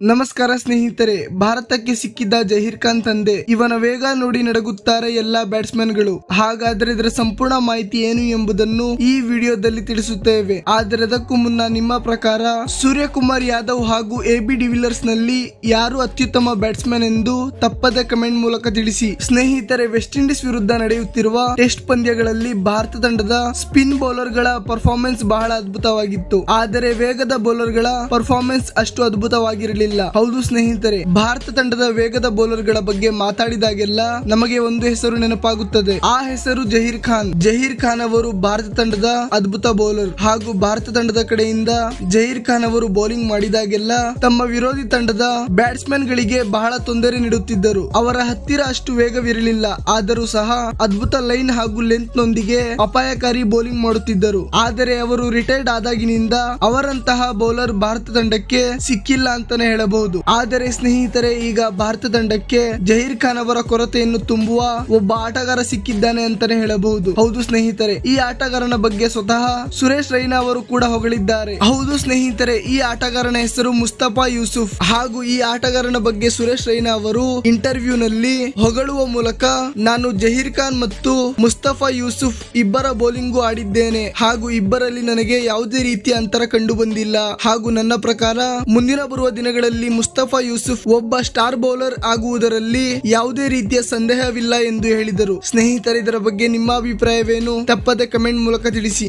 ನಮಸ್ಕಾರ ಸ್ನೇಹಿತರೆ, ಭಾರತಕ್ಕೆ ಸಿಕ್ಕಿದ್ದ ಜಹೀರ್ ಖಾನ್ ತಂದೆ ಇವನ ವೇಗ ನೋಡಿ ನಡಗುತ್ತಾರೆ ಎಲ್ಲಾ ಬ್ಯಾಟ್ಸ್ಮನ್ಗಳು ಹಾಗಾದ್ರೆ ಇದರ ಸಂಪೂರ್ಣ ಮಾಹಿತಿ ಏನು ಎಂಬುದನ್ನು ಈ ವಿಡಿಯೋದಲ್ಲಿ ತಿಳಿಸುತ್ತೇವೆ. ಆದರೆ ಅದಕ್ಕೂ ಮುನ್ನ ನಿಮ್ಮ ಪ್ರಕಾರ ಸೂರ್ಯಕುಮಾರ್ ಯಾದವ್ ಹಾಗೂ ಎ ಬಿ ಡಿವಿಲರ್ಸ್ನಲ್ಲಿ ಯಾರು ಅತ್ಯುತ್ತಮ ಬ್ಯಾಟ್ಸ್ಮನ್ ಎಂದು ತಪ್ಪದೆ ಕಮೆಂಟ್ ಮೂಲಕ ತಿಳಿಸಿ. ಸ್ನೇಹಿತರೆ, ವೆಸ್ಟ್ ಇಂಡೀಸ್ ವಿರುದ್ಧ ನಡೆಯುತ್ತಿರುವ ಟೆಸ್ಟ್ ಪಂದ್ಯಗಳಲ್ಲಿ ಭಾರತ ತಂಡದ ಸ್ಪಿನ್ ಬೌಲರ್ಗಳ ಪರ್ಫಾರ್ಮೆನ್ಸ್ ಬಹಳ ಅದ್ಭುತವಾಗಿತ್ತು. ಆದರೆ ವೇಗದ ಬೌಲರ್ಗಳ ಪರ್ಫಾರ್ಮೆನ್ಸ್ ಅಷ್ಟು ಅದ್ಭುತವಾಗಿರಲಿಲ್ಲ. ಹೌದು ಸ್ನೇಹಿತರೆ, ಭಾರತ ತಂಡದ ವೇಗದ ಬೌಲರ್ಗಳ ಬಗ್ಗೆ ಮಾತಾಡಿದಾಗೆಲ್ಲ ನಮಗೆ ಒಂದು ಹೆಸರು ನೆನಪಾಗುತ್ತದೆ. ಆ ಹೆಸರು ಜಹೀರ್ ಖಾನ್. ಜಹೀರ್ ಖಾನ್ ಅವರು ಭಾರತ ತಂಡದ ಅದ್ಭುತ ಬೌಲರ್ ಹಾಗೂ ಭಾರತ ತಂಡದ ಕಡೆಯಿಂದ ಜಹೀರ್ ಖಾನ್ ಅವರು ಬೌಲಿಂಗ್ ಮಾಡಿದಾಗೆಲ್ಲ ತಮ್ಮ ವಿರೋಧಿ ತಂಡದ ಬ್ಯಾಟ್ಸ್ಮನ್ ಗಳಿಗೆ ಬಹಳ ತೊಂದರೆ ನೀಡುತ್ತಿದ್ದರು. ಅವರ ಹತ್ತಿರ ಅಷ್ಟು ವೇಗವಿರಲಿಲ್ಲ. ಆದರೂ ಸಹ ಅದ್ಭುತ ಲೈನ್ ಹಾಗೂ ಲೆಂತ್ ನೊಂದಿಗೆ ಅಪಾಯಕಾರಿ ಬೌಲಿಂಗ್ ಮಾಡುತ್ತಿದ್ದರು. ಆದರೆ ಅವರು ರಿಟೈರ್ಡ್ ಆದಾಗಿನಿಂದ ಅವರಂತಹ ಬೌಲರ್ ಭಾರತ ತಂಡಕ್ಕೆ ಸಿಕ್ಕಿಲ್ಲ ಅಂತಾನೆ ಹೇಳಬಹುದು. ಆದರೆ ಸ್ನೇಹಿತರೆ, ಈಗ ಭಾರತ ತಂಡಕ್ಕೆ ಜಹೀರ್ ಖಾನ್ ಅವರ ಕೊರತೆಯನ್ನು ತುಂಬುವ ಒಬ್ಬ ಆಟಗಾರ ಸಿಕ್ಕಿದ್ದಾನೆ ಅಂತಾನೆ ಹೇಳಬಹುದು. ಹೌದು ಸ್ನೇಹಿತರೆ, ಈ ಆಟಗಾರನ ಬಗ್ಗೆ ಸ್ವತಃ ಸುರೇಶ್ ರೈನಾ ಅವರು ಕೂಡ ಹೊಗಳಿದ್ದಾರೆ. ಹೌದು ಸ್ನೇಹಿತರೆ, ಈ ಆಟಗಾರನ ಹೆಸರು ಮುಸ್ತಫಾ ಯೂಸುಫ್. ಹಾಗೂ ಈ ಆಟಗಾರನ ಬಗ್ಗೆ ಸುರೇಶ್ ರೈನಾ ಅವರು ಇಂಟರ್ವ್ಯೂ ನಲ್ಲಿ ಹೊಗಳುವ ಮೂಲಕ ನಾನು ಜಹೀರ್ ಖಾನ್ ಮತ್ತು ಮುಸ್ತಫಾ ಯೂಸುಫ್ ಇಬ್ಬರ ಬೌಲಿಂಗು ಆಡಿದ್ದೇನೆ. ಹಾಗೂ ಇಬ್ಬರಲ್ಲಿ ನನಗೆ ಯಾವುದೇ ರೀತಿಯ ಅಂತರ ಕಂಡು ಬಂದಿಲ್ಲ. ಹಾಗೂ ನನ್ನ ಪ್ರಕಾರ ಮುಂದಿನ ಬರುವ ದಿನಗಳಲ್ಲಿ ಮುಸ್ತಫಾ ಯೂಸುಫ್ ಒಬ್ಬ ಸ್ಟಾರ್ ಬೌಲರ್ ಆಗುವುದರಲ್ಲಿ ಯಾವುದೇ ರೀತಿಯ ಸಂದೇಹವಿಲ್ಲ ಎಂದು ಹೇಳಿದರು. ಸ್ನೇಹಿತರೆ, ಇದರ ಬಗ್ಗೆ ನಿಮ್ಮ ಅಭಿಪ್ರಾಯವೇನು? ತಪ್ಪದೆ ಕಮೆಂಟ್ ಮೂಲಕ ತಿಳಿಸಿ.